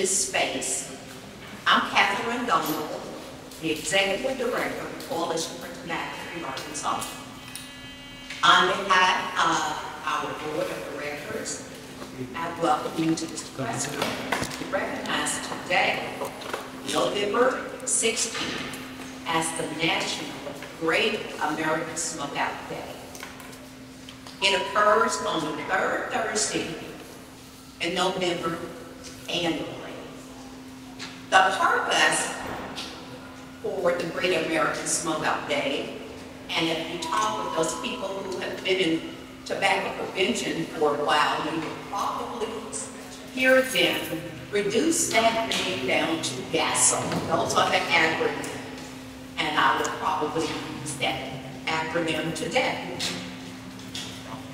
this space. I'm Catherine Donald, the Executive Director of Coalition for Tobacco-Free Arkansas. On behalf of our Board of Directors, I welcome you to this conference to recognize today, November 16th, as the National Great American Smokeout Day. It occurs on the third Thursday in November annually. The purpose for the Great American Smokeout Day, and if you talk with those people who have been in tobacco prevention for a while, you will probably hear them reduce that name down to GASO. Those are the acronyms, and I will probably use that acronym today.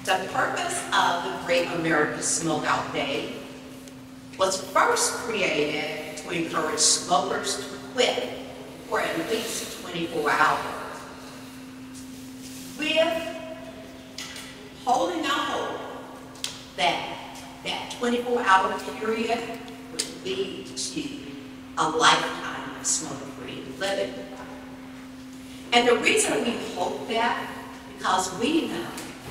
The purpose of the Great American Smokeout Day was first created to encourage smokers to quit for at least 24 hours. With holding hope that that 24-hour period would lead to a lifetime of smoke-free living. And the reason we hope that, because we know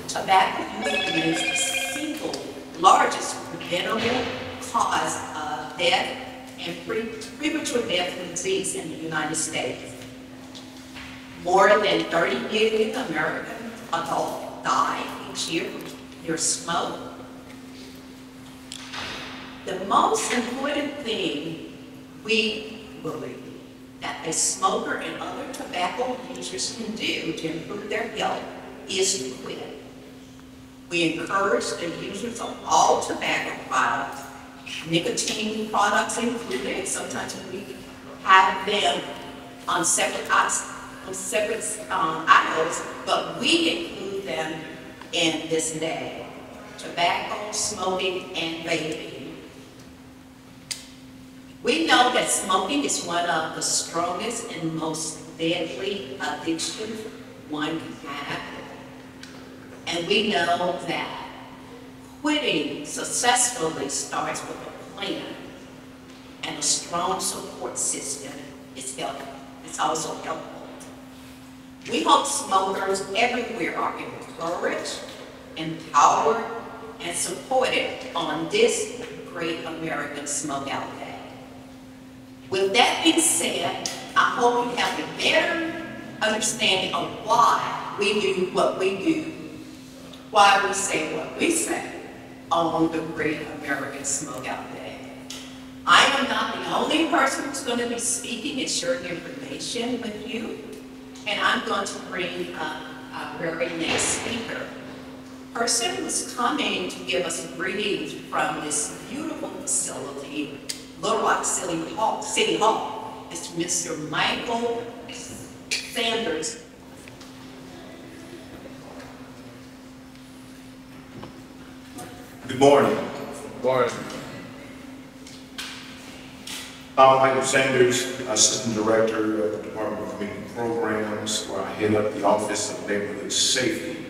tobacco use is the single largest preventable cause of death and pre- premature death disease in the United States. More than 30 million American adults die each year from their smoke. The most important thing we believe that a smoker and other tobacco users can do to improve their health is to quit. We encourage the users of all tobacco products, nicotine products included, sometimes we have them on separate, on separate um, aisles, but we include them in this day. Tobacco, smoking, and vaping. We know that smoking is one of the strongest and most deadly addictions one can have. And we know that quitting successfully starts with a plan and a strong support system is helpful. It's also helpful. We hope smokers everywhere are encouraged, empowered, and supported on this great American Smokeout Day. With that being said, I hope you have a better understanding of why we do what we do why we say what we say on the Great American Smokeout Day. I am not the only person who's going to be speaking and sharing information with you, and I'm going to bring up our very next speaker. Person who's coming to give us greetings from this beautiful facility, Little Rock City Hall, City Hall, is Mr. Michael Sanders, Good morning. Good Morning. I'm Michael Sanders, Assistant Director of the Department of Community Programs, where I head up the Office of Neighborhood Safety.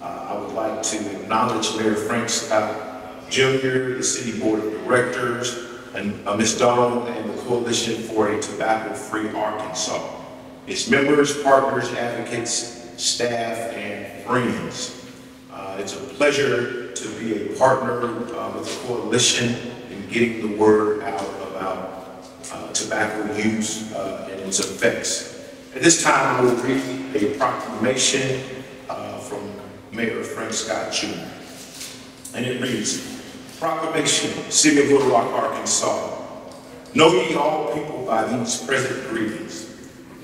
Uh, I would like to acknowledge Mayor Frank Scott Jr., the City Board of Directors, and uh, Ms. Donald and the Coalition for a Tobacco-Free Arkansas, its members, partners, advocates, staff, and friends. Uh, It's a pleasure to be a partner uh, with the coalition in getting the word out about uh, tobacco use uh, and its effects. At this time, I will read a proclamation uh, from Mayor Frank Scott Jr. And it reads, Proclamation, City of Little Rock, Arkansas. Know ye all people by these present greetings.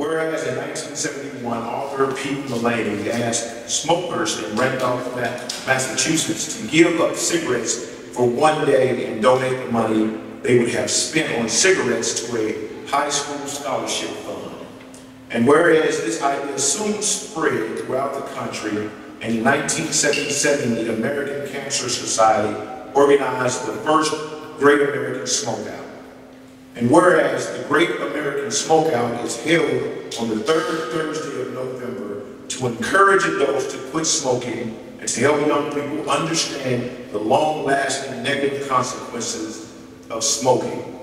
Whereas in 1971, Arthur P. Mullaney asked smokers in Randolph, Massachusetts to give up cigarettes for one day and donate the money they would have spent on cigarettes to a high school scholarship fund. And whereas this idea soon spread throughout the country, and in 1977, the American Cancer Society organized the first Great American Smokeout. And whereas the Great American Smokeout is held on the third Thursday of November to encourage adults to quit smoking and to help young people understand the long-lasting negative consequences of smoking.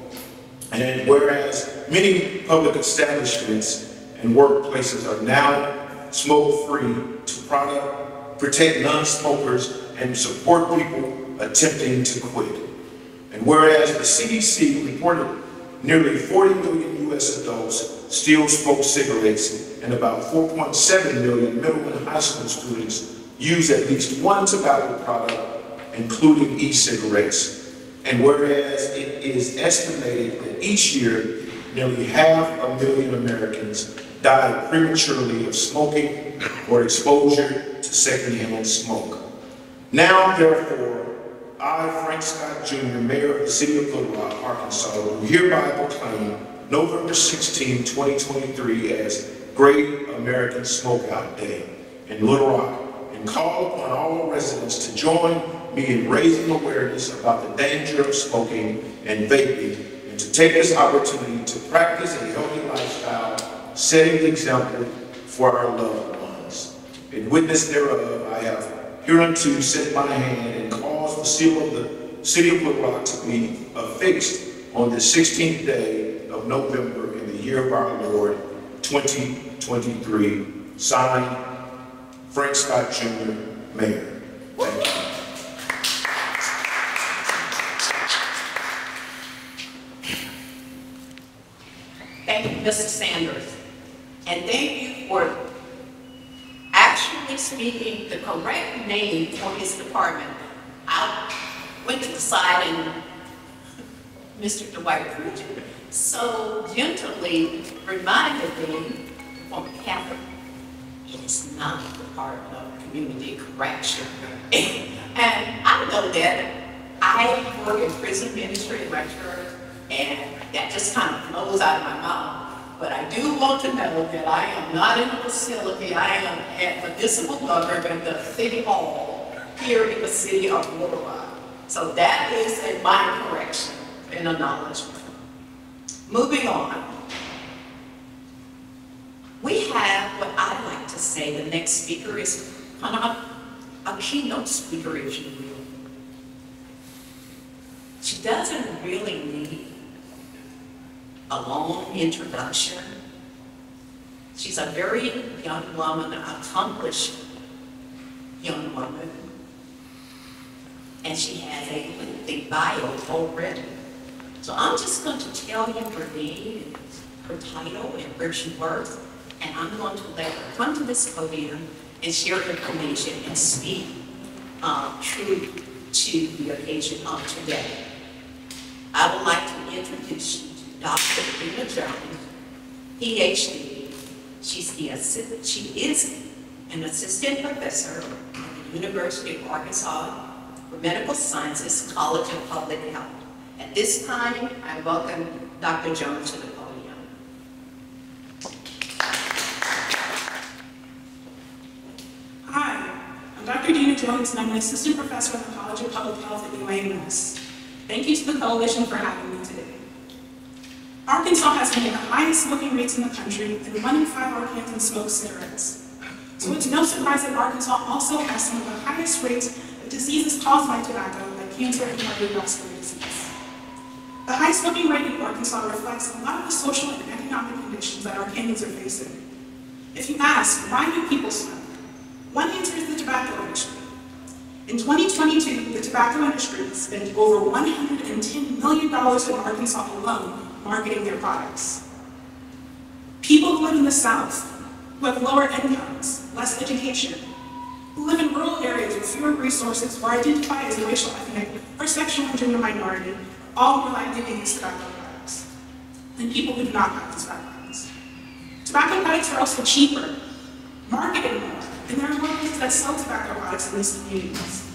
And whereas many public establishments and workplaces are now smoke-free to product, protect non-smokers and support people attempting to quit. And whereas the CDC reported nearly 40 million US adults still smoke cigarettes and about 4.7 million middle and high school students use at least one tobacco product, including e-cigarettes. And whereas it is estimated that each year nearly half a million Americans die prematurely of smoking or exposure to secondhand smoke. Now, therefore, I, Frank Scott Jr., Mayor of the City of Little Rock, Arkansas, hereby proclaim November 16, 2023 as Great American Smokeout Day in Little Rock and call upon all residents to join me in raising awareness about the danger of smoking and vaping and to take this opportunity to practice a healthy lifestyle, setting the example for our loved ones. In witness thereof, I have hereunto set my hand and caused the seal of the city of Little Rock to be affixed on the 16th day of November in the year of our Lord, 2023. Signed, Frank Scott Jr., Mayor. Thank you. Thank you, Mr. Sanders. And thank you for actually speaking the correct name for his department. I went to the side and Mr. Dwight Pruitt so gently reminded me from Catholic, it is not the part of community correction. And I know that I work in prison ministry in my church, and that just kind of flows out of my mouth. But I do want to know that I am not in a facility, I am at municipal government, the city hall, here in the city of Little. So that is a my correction and acknowledgement. Moving on. We have what I like to say, the next speaker is kind of a keynote speaker, if you will. She doesn't really need a long introduction. She's a very young woman, accomplished young woman. And she has a lengthy bio already. So I'm just going to tell you her name, her title, and where she works, and I'm going to let her come to this podium and share information and speak uh, true to the occasion of today. I would like to introduce you to Dr. Rena Jones, PhD. She's the assistant, she is an assistant professor at the University of Arkansas for Medical Sciences College of Public Health. At this time, I welcome Dr. Jones to the podium. Hi, I'm Dr. Dina Jones, and I'm an assistant professor at the College of Public Health at UAMS. Thank you to the coalition for having me today. Arkansas has one of the highest smoking rates in the country, and one in five Arkansans smoke cigarettes. So it's no surprise that Arkansas also has some of the highest rates of diseases caused by tobacco, like cancer and cardiovascular disease. The high smoking rate in Arkansas reflects a lot of the social and economic conditions that our Arkansans are facing. If you ask, why do people smoke? One answer is the tobacco industry. In 2022, the tobacco industry spent over $110 million in Arkansas alone marketing their products. People who live in the South, who have lower incomes, less education, who live in rural areas with fewer resources or identified as a racial, ethnic, or sexual and gender minority, all more likely to use tobacco products than people who do not have these backgrounds. Tobacco products are also cheaper, marketed more, and there are more places that sell tobacco products in these communities.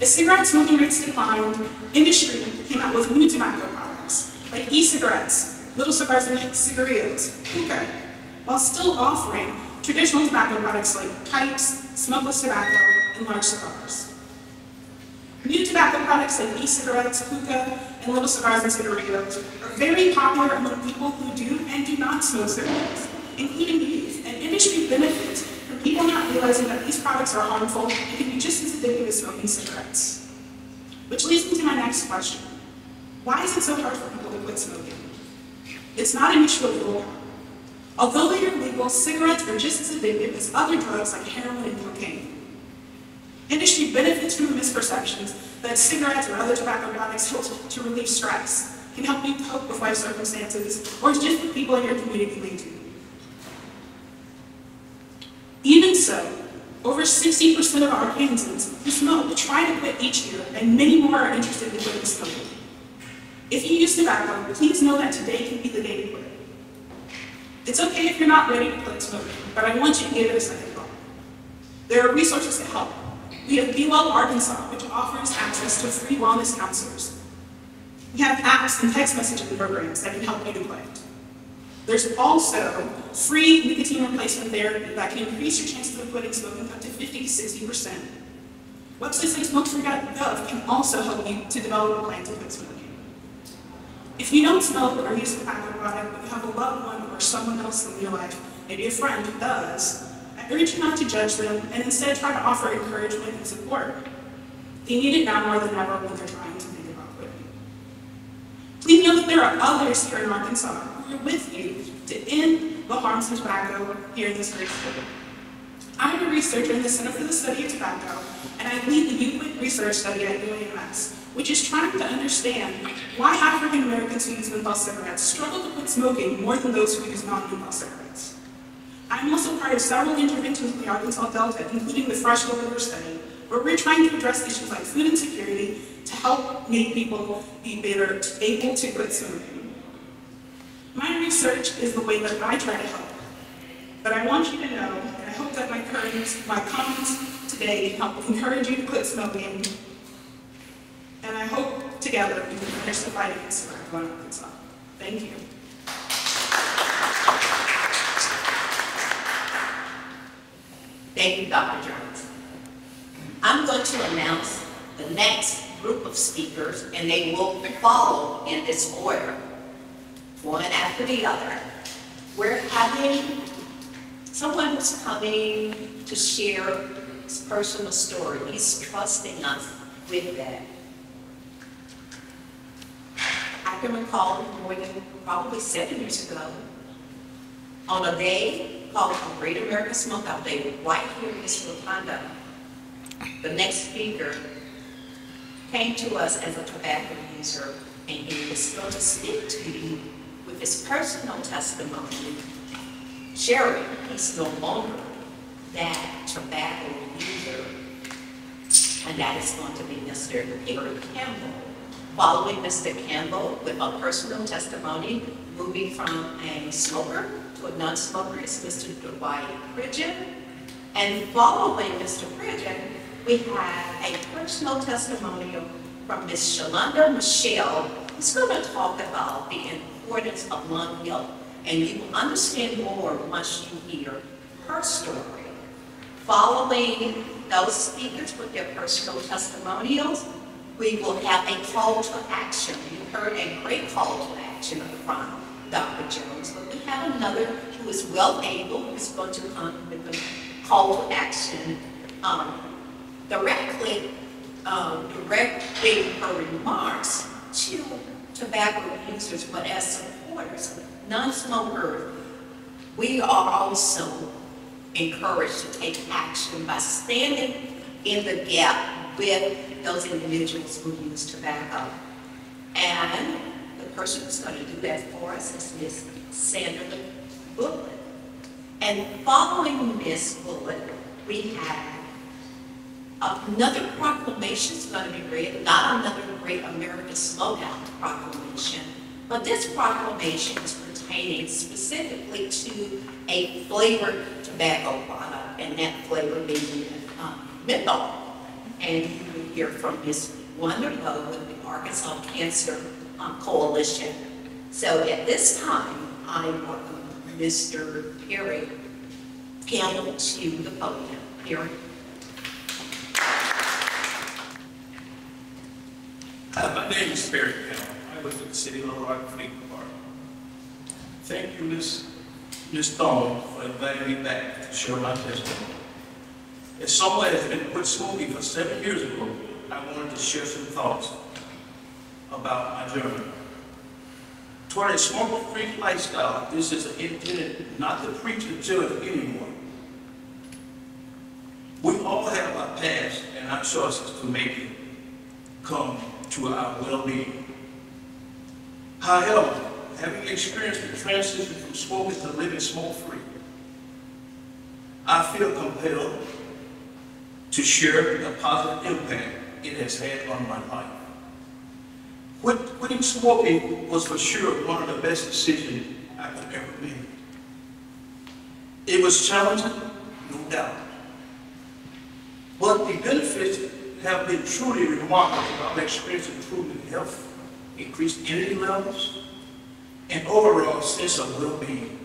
As cigarette smoking rates declined, industry came out with new tobacco products, like e-cigarettes, little cigars and cigarillos, hookah, while still offering traditional tobacco products like pipes, smokeless tobacco, and large cigars. New tobacco products like e-cigarettes, hookah, and little cigars and cigarillos are very popular among people who do and do not smoke cigarettes, including youth, and industry benefits from people not realizing that these products are harmful and can be just as addictive as smoking cigarettes. Which leads me to my next question. Why is it so hard for people to quit smoking? It's not an issue of. Although they are legal, cigarettes are just as addictive as other drugs like heroin and cocaine. Industry benefits from the misperceptions that cigarettes or other tobacco products help to- to relieve stress, can help you cope with life circumstances, or just what people in your community may do. Even so, over 60% of our Arkansans who smoke try to quit each year, and many more are interested in quitting smoking. If you use tobacco, please know that today can be the day to quit. It's okay if you're not ready to quit smoking, but I want you to give it a second thought. There are resources to help. We have Be Well Arkansas, which offers access to free wellness counselors. We have apps and text messaging programs that can help you to quit. There's also free nicotine replacement therapy that can increase your chances of quitting smoking up to 50 to 60%. Websites like smokefree.gov can also help you to develop a plan to quit smoking. If you don't smoke or use a tobacco product, but you have a loved one or someone else in your life, maybe a friend who does, You not to judge them and instead try to offer encouragement and support. They need it now more than ever when they're trying to think about quitting. Please know that there are others here in Arkansas who are with you to end the harms of tobacco here in this great state. I'm a researcher in the Center for the Study of Tobacco, and I lead the Youth Research Study at UAMS, which is trying to understand why African Americans who use menthol cigarettes struggle to quit smoking more than those who use non-menthol cigarettes. I'm also part of several interventions in the Arkansas Delta, including the Fresh River Study, where we're trying to address issues like food insecurity to help make people be better able to quit smoking. My research is the way that I try to help. But I want you to know, and I hope that my my comments today help encourage you to quit smoking. And I hope together we can finish the fight against in Arkansas. Thank you. Thank you, Dr. Jones. I'm going to announce the next group of speakers, and they will follow in this order, one after the other. We're having someone who's coming to share his personal story. He's trusting us with that. I can recall more than probably seven years ago, on a day called the Great American Smokeout Day, right here in this rotunda, the next speaker came to us as a tobacco user, and he was going to speak to you with his personal testimony, sharing he's no longer that tobacco user, and that is going to be Mr. Perry Campbell. Following Mr. Campbell with a personal testimony, moving from a smoker to a non-smoker is Mr. Dwight Pridgen. And following Mr. Pridgen, we have a personal testimonial from Ms. Shalonda Michelle, who's going to talk about the importance of lung health. And you will understand more once you hear her story. Following those speakers with their personal testimonials, we will have a call to action. You heard a great call to action from Dr. Jones, but we have another who is well able, who's going to come with a call to action, um, directly, um, her remarks to tobacco users, but as supporters, non-smokers, we are also encouraged to take action by standing in the gap with those individuals who use tobacco. And person who's going to do that for us is Ms. Sandra Bullitt. And following Ms. Bullitt, we have another proclamation is going to be read, not another Great American Smokeout proclamation, but this proclamation is pertaining specifically to a flavored tobacco product, and that flavor being um, menthol. And you will hear from Ms. Wonder Lowe with the Arkansas Cancer um, Coalition. So at this time, I welcome Mr. Perry Campbell to the podium. Perry. Uh, My name is Perry Pennell. I live in the city of Little Rock, Fleet Park. Thank you, Ms. Ms. Dawn, for inviting me back to share my testimony. As someone that has been quit smoking for seven years ago, I wanted to share some thoughts about my journey. toward a smoke-free lifestyle. This is intended not to preach or judge anyone. We all have our past and our choices to make it come to our well-being. However, having experienced the transition from smoking to living smoke-free, I feel compelled to share the positive impact it has had on my life. Quit- Quitting smoking was for sure one of the best decisions I could ever make. It was challenging, no doubt. But the benefits have been truly remarkable. I've experienced improvement in health, increased energy levels, and overall sense of well-being.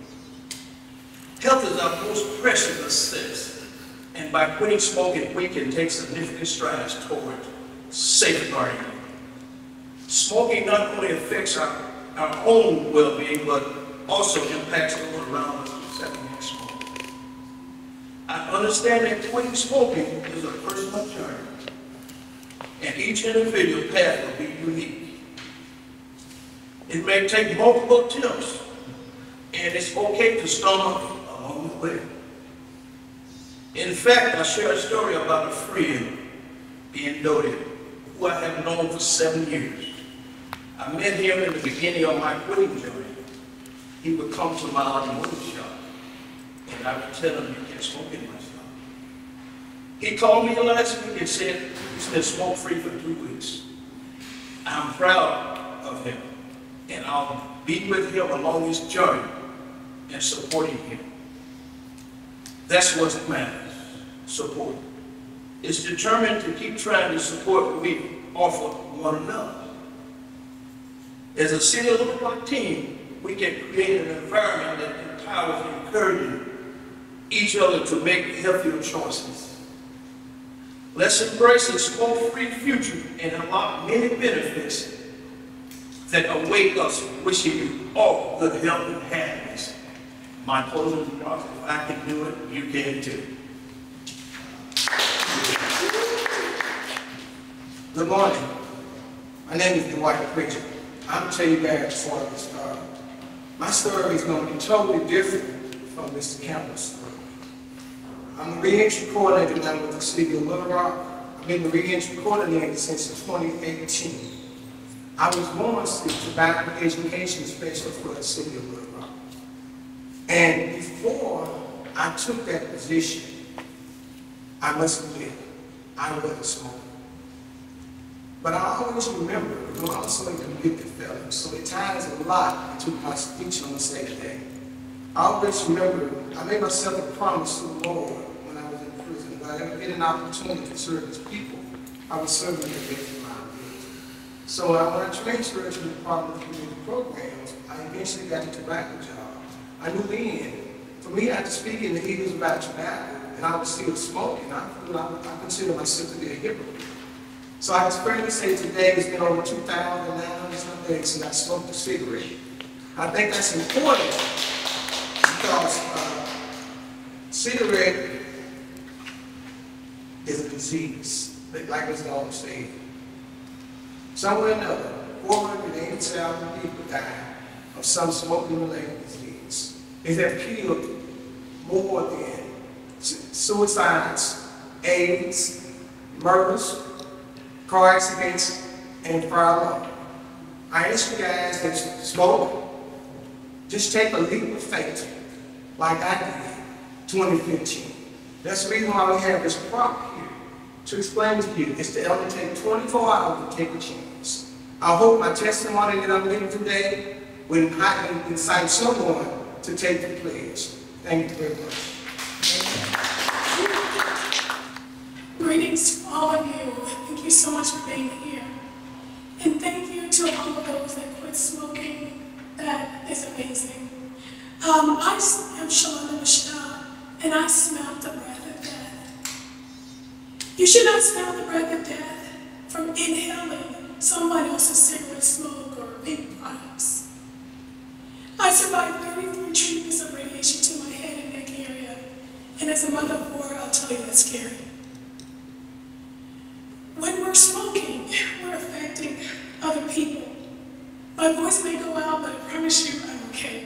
Health is our most precious asset, and by quitting smoking, we can take significant strides toward safeguarding it. Smoking not only affects our, our own well-being, but also impacts those around us smoke. I understand that quitting smoking is a personal journey, and each individual path will be unique. It may take multiple attempts, and it's okay to stumble along the way. In fact, I share a story about a friend being noted, who I have known for seven years. I met him in the beginning of my quitting journey. He would come to my automotive shop, and I would tell him, you can't smoke in my shop. He called me last week and said, he's been smoke-free for three weeks. I'm proud of him, and I'll be with him along his journey and supporting him. That's what matters, support. It's determined to keep trying to support what we offer one another. As a City of Little Rock team, we can create an environment that empowers and encourages each other to make healthier choices. Let's embrace a smoke-free future and unlock many benefits that await us, wishing you all good health and happiness. My closing remarks, if I can do it, you can too. Good morning. My name is Dwight Pritchard. I'm you guys before I. My story is gonna be totally different from Mr. Campbell's story. I'm the reentry coordinator now with the city of Little Rock. I've been the reentry coordinator since 2018. I was once the tobacco education specialist for the city of Little Rock. And before I took that position, I must admit, I was a smoker. But I always remember, when I'm also a convicted felon, so it ties a lot to my speech on the say today. I always remember, I made myself a promise to the Lord when I was in prison. If I ever get an opportunity to serve his people, I would serve the best of my ability. So when I transferred to the Department of Community Programs, I eventually got a tobacco job. I knew then, for me speaking to Eagles about tobacco, and I was still smoking, I, I, I consider myself to be a hypocrite. So I can fairly say today it's been over 2,000 some days since I smoked a cigarette. I think that's important because uh, cigarette is a disease, like Mr. Always said. Somewhere or another, 480,000 people die of some smoking-related disease. It have killed more than suicides, AIDS, murders, car accidents, and alarm. I ask you guys that smoke, just take a leap of faith, like I did, 2015. That's the reason why we have this prop here, to explain to you, it's to only take 24 hours to take a chance. I hope my testimony that I'm giving today will incite someone to take the pledge. Thank you very much. Greetings to all of you. You so much for being here. And thank you to all of those that quit smoking. That is amazing. Um, I am Shalana Michelle, and I smell the breath of death. You should not smell the breath of death from inhaling someone else's cigarette smoke or vape products. I survived 33 treatments of radiation to my head and neck area, and as a mother of four, I'll tell you that's scary. When we're smoking, we're affecting other people. My voice may go out, but it permanently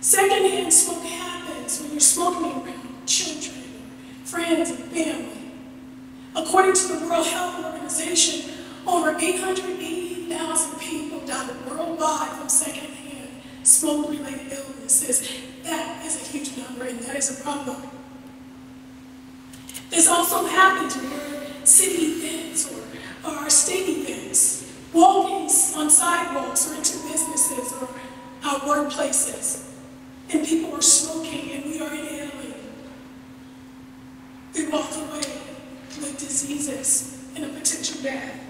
Secondhand smoke happens when you're smoking around children, friends, and family. According to the World Health Organization, over 880,000 people died worldwide from secondhand smoke-related illnesses. That is a huge number, and that is a problem. This also happens when we're at city events or, or state events, walking on sidewalks or into businesses or our workplaces, and people are smoking and we are inhaling. We walk away with diseases and a potential death.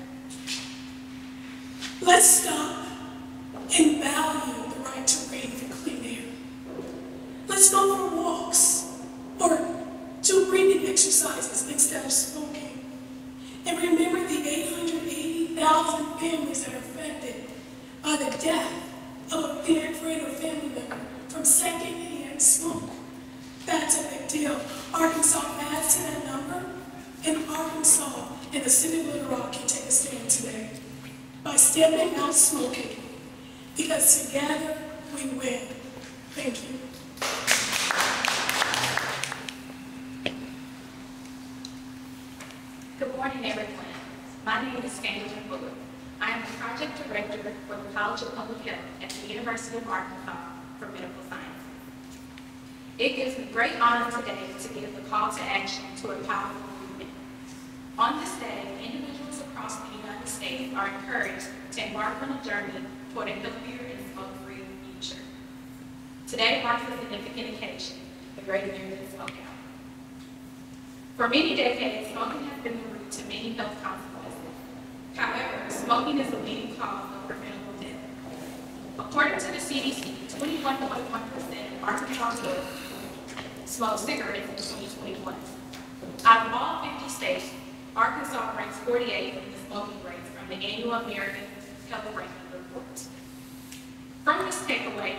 Let's stop and value the right to breathe clean air. Let's go for walks or do breathing exercises instead of smoking. And remember the 880,000 families that are affected by the death of a parent, friend, or family member from secondhand smoke. That's a big deal. Arkansas adds to that number, and Arkansas and the city of Little Rock can take a stand today by stepping out smoking, because together we win. Thank you. Good morning, everyone. My name is Angela Fuller. I am the project director for the College of Public Health at the University of Arkansas for Medical Science. It gives me great honor today to give the call to action to empower. On this day, individuals across the United States are encouraged to embark on a journey toward a healthier and smoke-free future. Today marks a significant occasion, the Great American Smokeout. For many decades, smoking has been the root to many health consequences. However, smoking is the leading cause of preventable death. According to the CDC, 21.1% of Arkansas smoked cigarettes in 2021. Out of all 50 states, Arkansas ranks 48th in the smoking rates from the annual American Health Report. From this takeaway,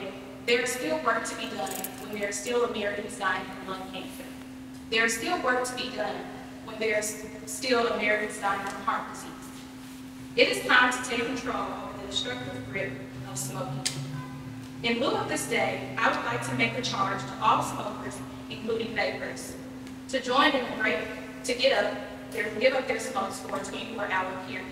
there is still work to be done when there are still Americans dying from lung cancer. There is still work to be done when there is still Americans dying from heart disease. It is time to take control over the destructive grip of smoking. In lieu of this day, I would like to make a charge to all smokers, including vapors, to join in the to get up, their, give up their smokes for a 24-hour period.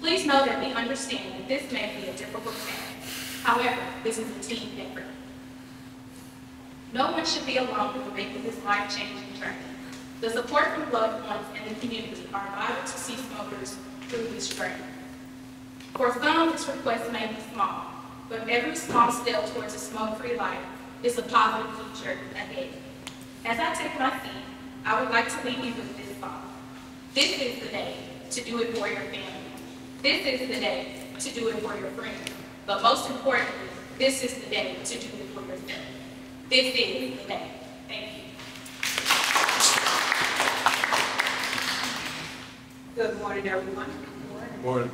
Please know that we understand that this may be a difficult task. However, this is a team effort. No one should be alone in making this life-changing journey. The support from loved ones and the community are vital to see smokers through this journey. For some, this request may be small, but every small step towards a smoke-free life is a positive future ahead. As I take my seat, I would like to leave you with this. This is the day to do it for your family. This is the day to do it for your friends. But most importantly, this is the day to do it for yourself. This is the day. Thank you. Good morning, everyone. Good Morning.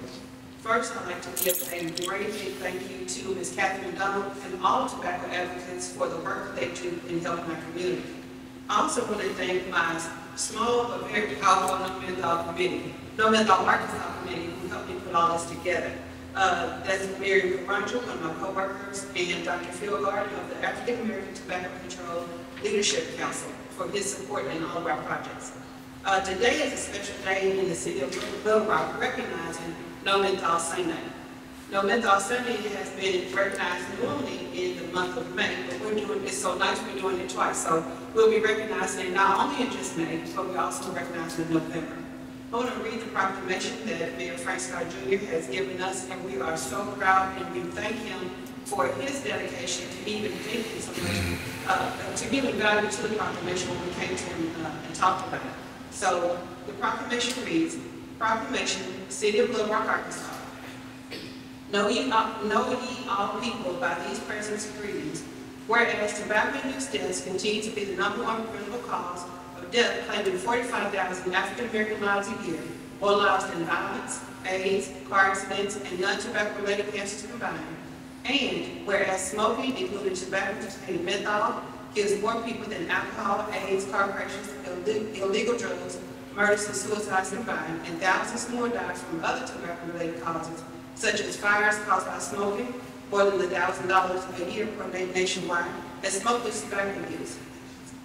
First, I'd like to give a great big thank you to Ms. Catherine Donald and all tobacco advocates for the work that they do in helping our community. I also want to thank my small but very powerful No Menthol Committee, No Menthol Arkansas Committee, who helped me put all this together. Uh, that's Mary Carangel, one of my coworkers, and Dr. Phil of the African American Tobacco Control Leadership Council for his support in all of our projects. Uh, today is a special day in the city of Little Rock recognizing No Menthol Sunday. No Menthol Sunday has been recognized normally in the month of May, but we're doing, it so nice we're doing it twice. So we'll be recognizing not only in just May, but we also recognize in November. I want to read the proclamation that Mayor Frank Scott Jr. has given us, and we are so proud and we thank him for his dedication to even thinking so much, uh, to giving value to the proclamation when we came to him uh, and talked about it. So the proclamation reads, Proclamation, City of Little Rock, Arkansas. Know ye, all- know ye all people by these present greetings, whereas tobacco-induced deaths continue to be the number one preventable cause of death, claiming 45,000 African-American lives a year, or lost in violence, AIDS, car accidents, and non-tobacco-related cancers combined. And whereas smoking, including tobacco-containing menthol, kills more people than alcohol, AIDS, car crashes, illi- illegal drugs, murders, and suicides combined, and thousands more die from other tobacco-related causes, such as fires caused by smoking, more than thousand dollars a year per na- nationwide, and smokeless tobacco use.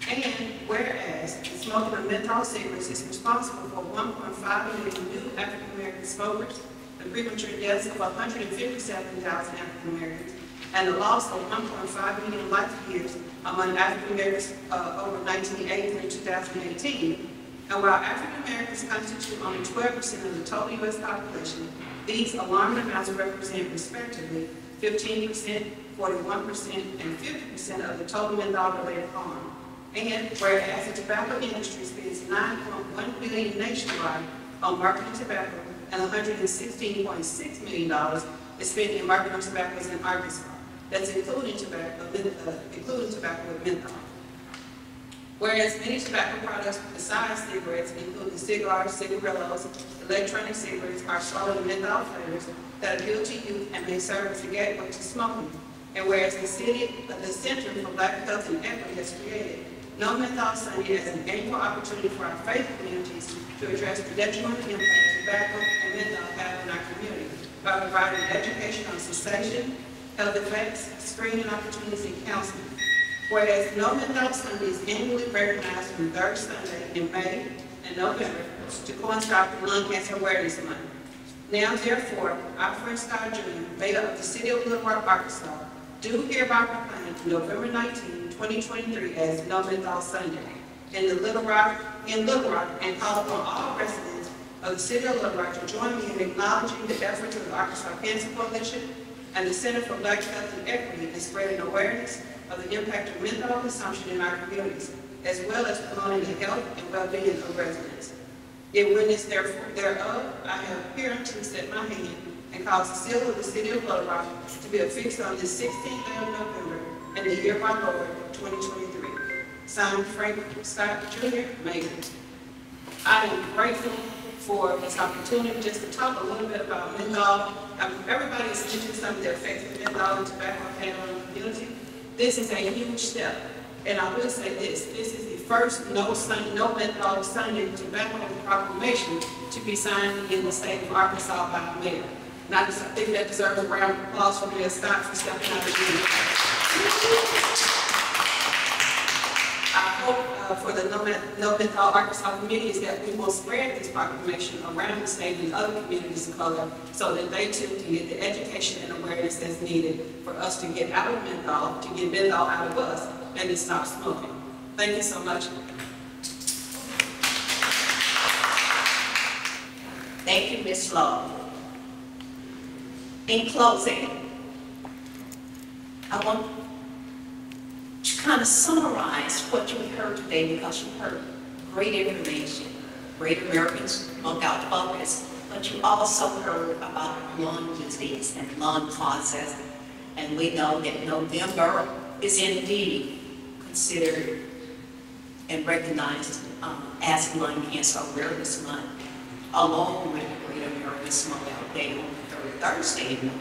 And whereas the smoking of menthol cigarettes is responsible for 1.5 million new African American smokers, the premature deaths of 157,000 African Americans, and the loss of 1.5 million life years among African Americans uh, over 1980 through 2018. And while African Americans constitute only 12% of the total U.S. population, these alarming amounts represent respectively 15%, 41%, and 50% of the total menthol-related harm. And whereas the tobacco industry spends 9.1 billion nationwide on marketing tobacco and 116.6 million dollars is spent in marketing tobaccos in Arkansas. That's including tobacco, uh, including tobacco with menthol. Whereas many tobacco products besides cigarettes, including cigars, cigarillos, electronic cigarettes, are sold in menthol flavors that appeal to youth and may serve as a gateway to smoking. And whereas the city, uh, the Center for Black Health and Equity has created No Menthol Sunday as an annual opportunity for our faith communities to address the detrimental impact tobacco and menthol have on our community by providing education on cessation, health effects, screening opportunities, and counseling. Whereas No Menthol Sunday is annually recognized on the third Sunday in May and November to coincide with Lung Cancer Awareness Month. Now therefore, I, Fred Scott Jr., Mayor of the City of Little Rock, Arkansas, do hereby proclaim November 19, 2023 as No Menthol Sunday in the Little Rock, in Little Rock, and call upon all residents of the City of Little Rock to join me in acknowledging the efforts of the Arkansas Cancer Coalition and the Center for Black Health and Equity in spreading awareness of the impact of menthol consumption in our communities, as well as promoting the health and well-being of residents. In witness thereof, I have hereunto set my hand and caused the seal of the city of Little Rock to be affixed on the 16th day of November in the year of our Lord, 2023. Signed, Frank Scott Jr., Mayor. I am grateful for this opportunity just to talk a little bit about menthol. Um, Everybody's mentioned some of the effects of menthol and tobacco on the community. This is a huge step. And I will say this, this is the first no Sun, no menthol Sunday tobacco proclamation to be signed in the state of Arkansas by a mayor. And I just think that deserves a round of applause for Mayor Scott for stepping out of the I hope uh, for the No Men- No Menthol Arkansas communities that we will spread this proclamation around the state and other communities of color so that they too can get the education and awareness that's needed for us to get out of menthol, to get menthol out of us, and to stop smoking. Thank you so much. Thank you, Ms. Love. In closing, I want kind of summarize what you heard today because you heard great information. Great Americans smoke out focus, but you also heard about lung disease and lung causes. And we know that November is indeed considered and recognized um, as Lung Cancer Awareness Month, along with the Great American Smokeout Day on the third Thursday in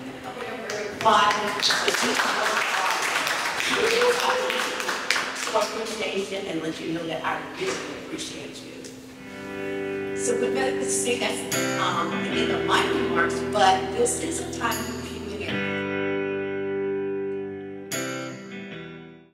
And let you know that I really appreciate you. So we're going to that's um, the end of my remarks, but this is a time